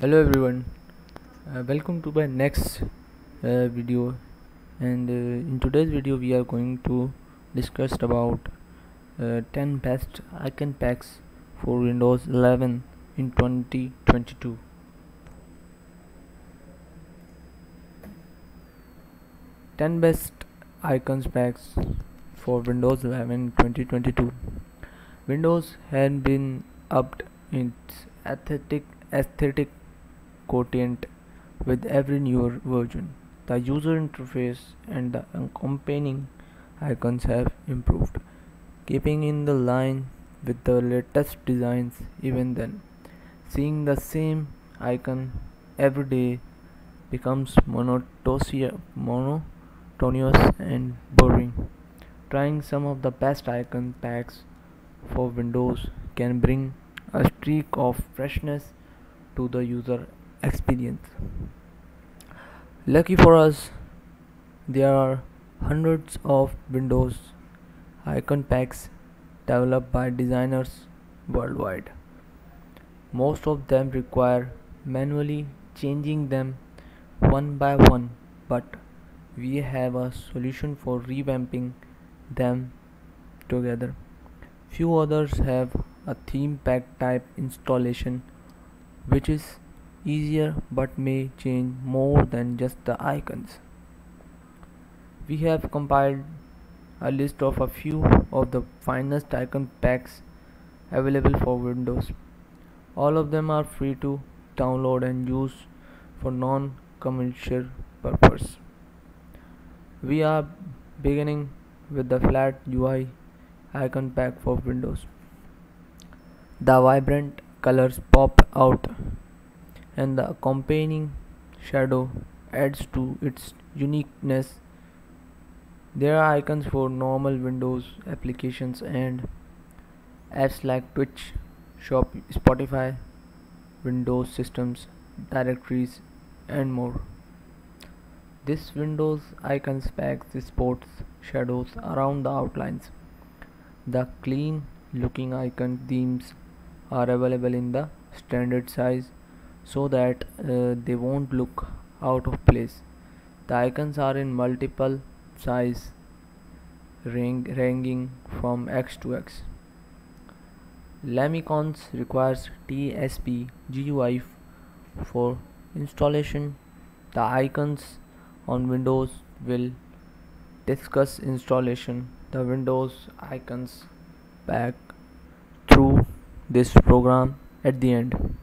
hello everyone. Uh, welcome to my next uh, video. And uh, in today's video we are going to discuss about uh, 10 best icon packs for windows 11 in 2022 10 best icons packs for windows 11 2022 windows had been upped its aesthetic aesthetic quotient with every newer version. The user interface and the accompanying icons have improved, keeping in the line with the latest designs even then. Seeing the same icon every day becomes monotonous and boring. Trying some of the best icon packs for Windows can bring a streak of freshness to the user experience. Lucky for us, there are hundreds of Windows icon packs developed by designers worldwide. Most of them require manually changing them one by one, but we have a solution for revamping them together. Few others have a theme pack type installation which is easier but may change more than just the icons. We have compiled a list of a few of the finest icon packs available for Windows. All of them are free to download and use for non-commercial purpose. We are beginning with the flat UI icon pack for Windows. The vibrant colors pop out and the accompanying shadow adds to its uniqueness. There are icons for normal Windows applications and apps like Twitch, Shop, Spotify, Windows systems, directories, and more. This Windows icons packs supports shadows around the outlines. The clean looking icon themes are available in the standard size so that uh, they won't look out of place. The icons are in multiple size ranging from X to X. Lumicons requires TSP GUI for installation. The icons on Windows will discuss installation the Windows icons back through this program at the end.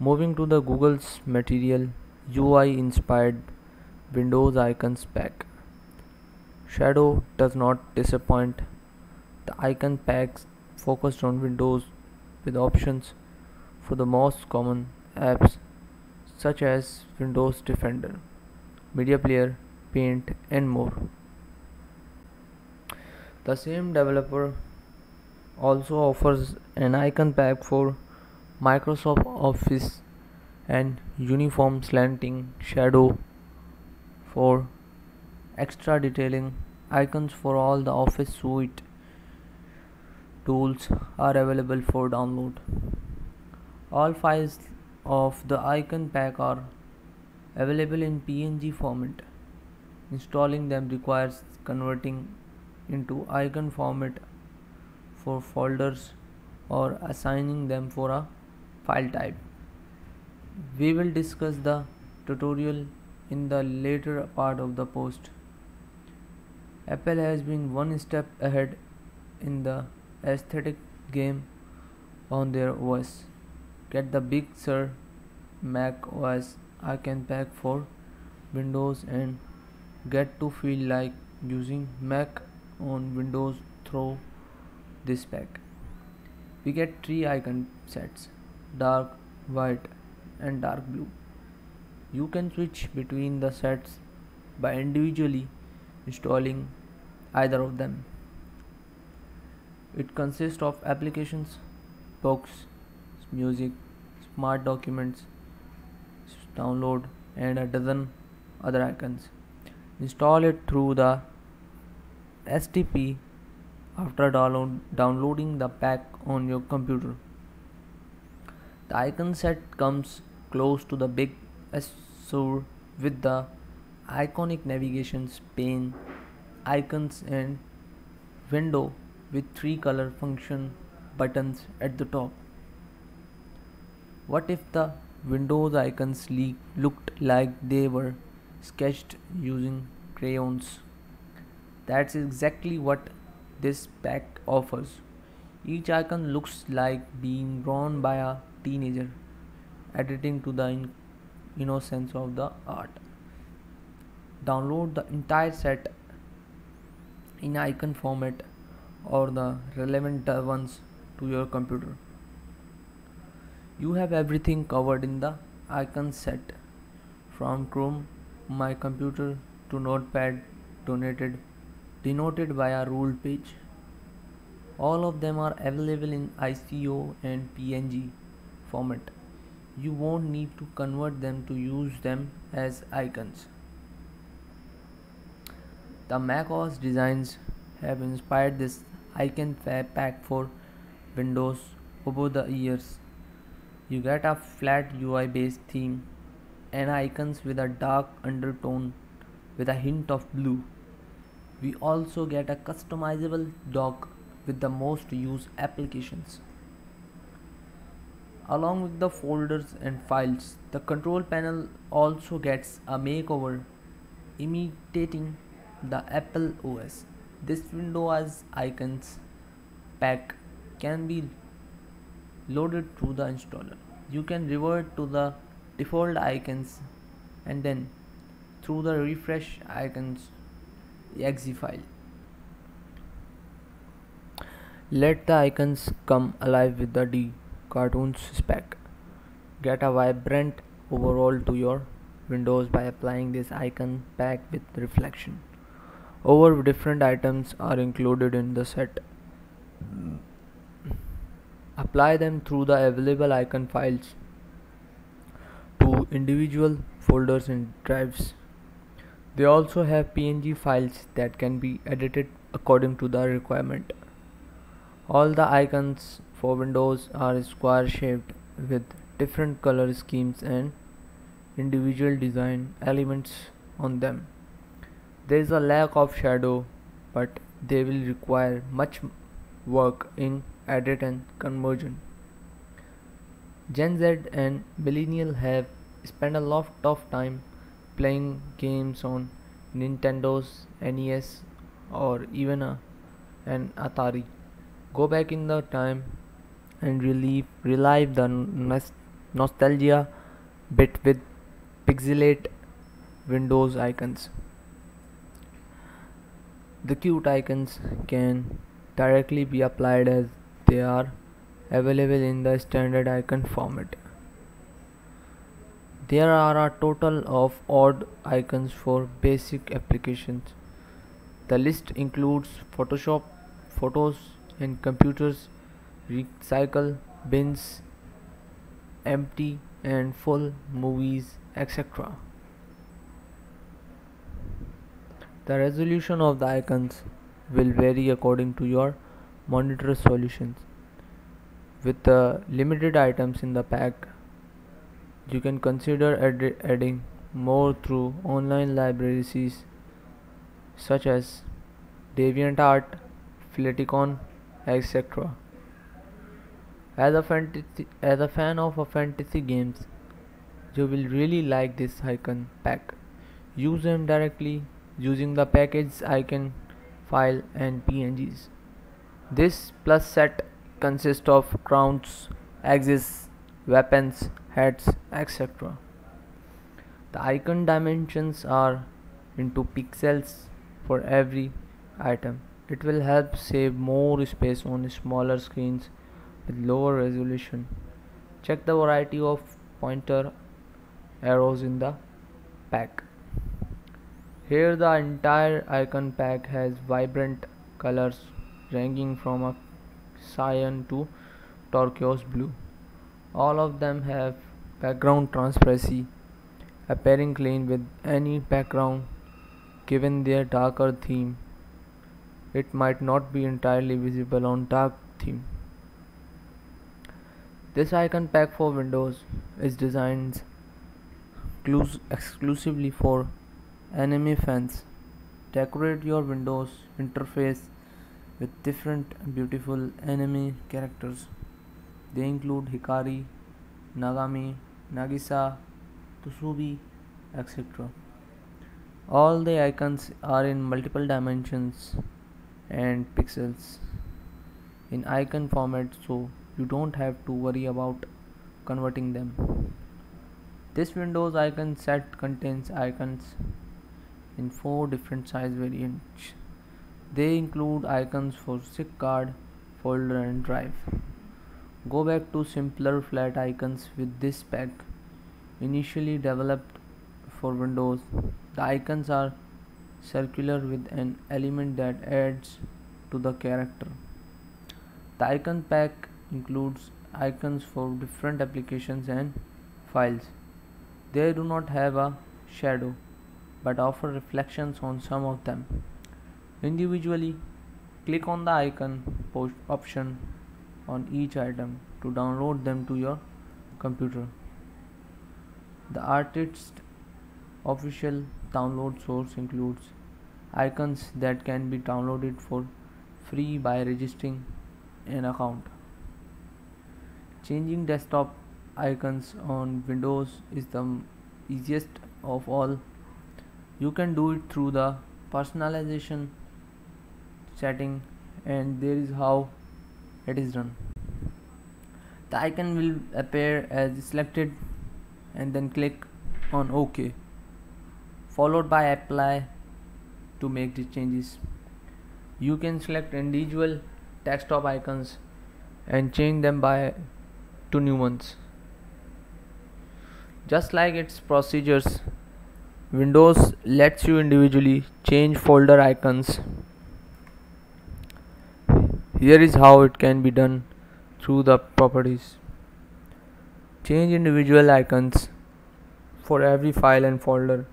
Moving to the Google's Material UI inspired Windows icons pack. Shadow does not disappoint. The icon packs focused on Windows with options for the most common apps such as Windows Defender, Media Player, Paint and more. The same developer also offers an icon pack for Microsoft Office and uniform slanting shadow for extra detailing icons for all the office suite tools are available for download. All files of the icon pack are available in png format. Installing them requires converting into icon format for folders or assigning them for a file type. We will discuss the tutorial in the later part of the post. Apple has been one step ahead in the aesthetic game on their OS. Get the Big Sur Mac OS icon pack for Windows and get to feel like using Mac on Windows through this pack. We get three icon sets dark, white and dark blue. You can switch between the sets by individually installing either of them. It consists of applications, books, music, smart documents, download and a dozen other icons. Install it through the STP after download, downloading the pack on your computer. The icon set comes close to the big Sur with the iconic navigation pane icons and window with three color function buttons at the top. What if the Windows icons looked like they were sketched using crayons? That's exactly what this pack offers. Each icon looks like being drawn by a teenager, editing to the in innocence of the art. Download the entire set in icon format or the relevant ones to your computer. You have everything covered in the icon set from Chrome My Computer to Notepad donated denoted by a rule page. All of them are available in ICO and PNG format. You won't need to convert them to use them as icons. The macOS designs have inspired this icon pack for Windows over the years. You get a flat UI based theme and icons with a dark undertone with a hint of blue. We also get a customizable dock with the most used applications. Along with the folders and files, the control panel also gets a makeover imitating the Apple OS. This window Windows icons pack can be loaded through the installer. You can revert to the default icons and then through the refresh icons exe file. Let the icons come alive with the D cartoons spec. Get a vibrant overall to your windows by applying this icon pack with reflection. Over different items are included in the set. Apply them through the available icon files to individual folders and drives. They also have PNG files that can be edited according to the requirement. All the icons Windows are square shaped with different color schemes and individual design elements on them. There is a lack of shadow but they will require much work in edit and conversion. Gen Z and millennial have spent a lot of time playing games on Nintendo's NES or even a, an Atari go back in the time and relieve relive the nostalgia bit with pixelate windows icons. The cute icons can directly be applied as they are available in the standard icon format. There are a total of odd icons for basic applications. The list includes photoshop photos and computers recycle bins empty and full movies etc the resolution of the icons will vary according to your monitor solutions with the limited items in the pack you can consider adding more through online libraries such as DeviantArt, Flaticon, etc. As a fantasy, as a fan of a fantasy games, you will really like this icon pack. Use them directly using the package icon file and PNGs. This plus set consists of crowns, axes, weapons, heads, etc. The icon dimensions are into pixels for every item. It will help save more space on smaller screens with lower resolution. Check the variety of pointer arrows in the pack. Here the entire icon pack has vibrant colors ranging from a cyan to turquoise blue. All of them have background transparency appearing clean with any background given their darker theme it might not be entirely visible on dark theme. This icon pack for Windows is designed exclusively for anime fans. Decorate your Windows interface with different beautiful anime characters. They include Hikari, Nagami, Nagisa, Tsubi, etc. All the icons are in multiple dimensions and pixels in icon format so you don't have to worry about converting them. This Windows icon set contains icons in four different size variants. They include icons for SIC card, folder and drive. Go back to simpler flat icons with this pack. Initially developed for Windows, the icons are circular with an element that adds to the character. The icon pack includes icons for different applications and files. They do not have a shadow but offer reflections on some of them. Individually, click on the icon post option on each item to download them to your computer. The artist's official download source includes icons that can be downloaded for free by registering an account. Changing desktop icons on Windows is the easiest of all. You can do it through the personalization setting and there is how it is done. The icon will appear as selected and then click on OK followed by apply to make the changes. You can select individual desktop icons and change them by to new ones. Just like its procedures, Windows lets you individually change folder icons. Here is how it can be done through the properties. Change individual icons for every file and folder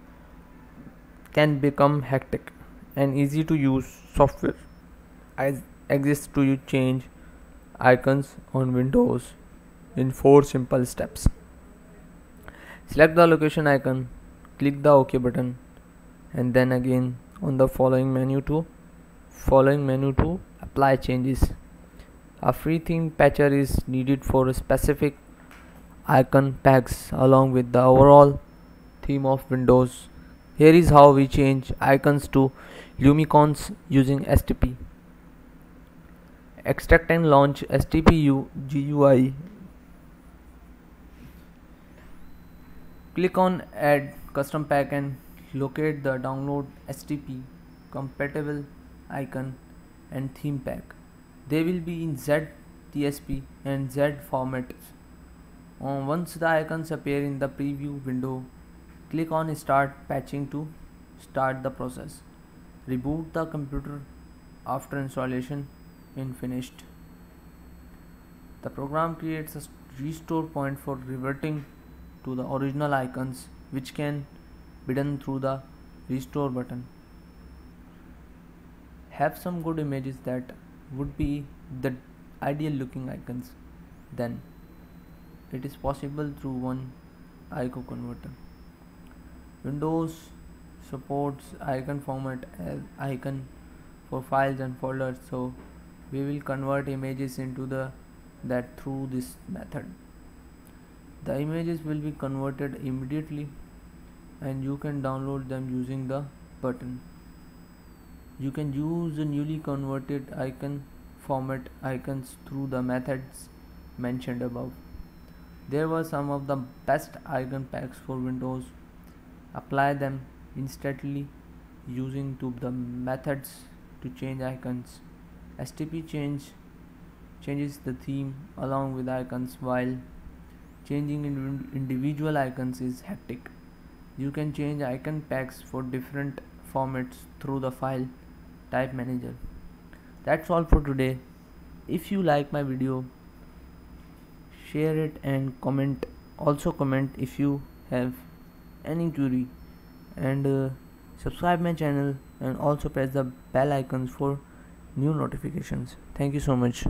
can become hectic and easy to use software as exists to you change icons on Windows in four simple steps. Select the location icon, click the OK button and then again on the following menu to following menu to apply changes. A free theme patcher is needed for a specific icon packs along with the overall theme of Windows here is how we change icons to Lumicons using STP. Extract and launch STP GUI. Click on add custom pack and locate the download STP compatible icon and theme pack. They will be in ZTSP and Z formats. Uh, once the icons appear in the preview window, Click on start patching to start the process. Reboot the computer after installation in finished. The program creates a restore point for reverting to the original icons which can be done through the restore button. Have some good images that would be the ideal looking icons then it is possible through one ICO converter. Windows supports icon format as icon for files and folders so we will convert images into the that through this method the images will be converted immediately and you can download them using the button. You can use the newly converted icon format icons through the methods mentioned above. There were some of the best icon packs for windows. Apply them instantly using to the methods to change icons. Stp change changes the theme along with icons while changing individual icons is hectic. You can change icon packs for different formats through the file type manager. That's all for today. If you like my video share it and comment. Also comment if you have any query. And uh, subscribe my channel and also press the bell icons for new notifications. Thank you so much